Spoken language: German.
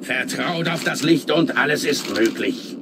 Vertraut auf das Licht und alles ist möglich.